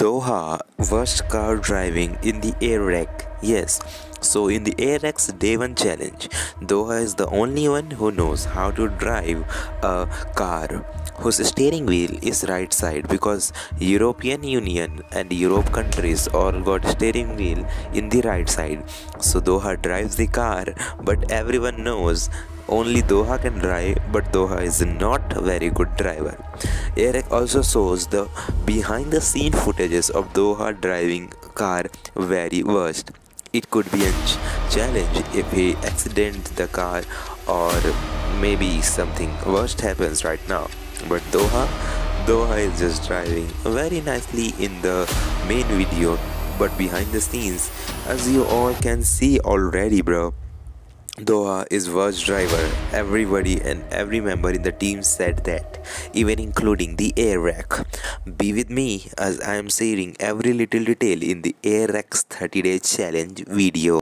Doha worst car driving in the AirRack. Yes, so in the AirRack's Day 1 challenge, Doha is the only one who knows how to drive a car whose steering wheel is right side because European Union and Europe countries all got steering wheel in the right side. So Doha drives the car but everyone knows only Doha can drive, but Doha is not a very good driver. Eric also shows the behind the scene footages of Doha driving car very worst. It could be a challenge if he accident the car or maybe something worst happens right now. But Doha, Doha is just driving very nicely in the main video but behind the scenes as you all can see already bro Doha is worst driver. Everybody and every member in the team said that, even including the Airrack. Be with me as I am sharing every little detail in the Airrack's 30 day challenge video.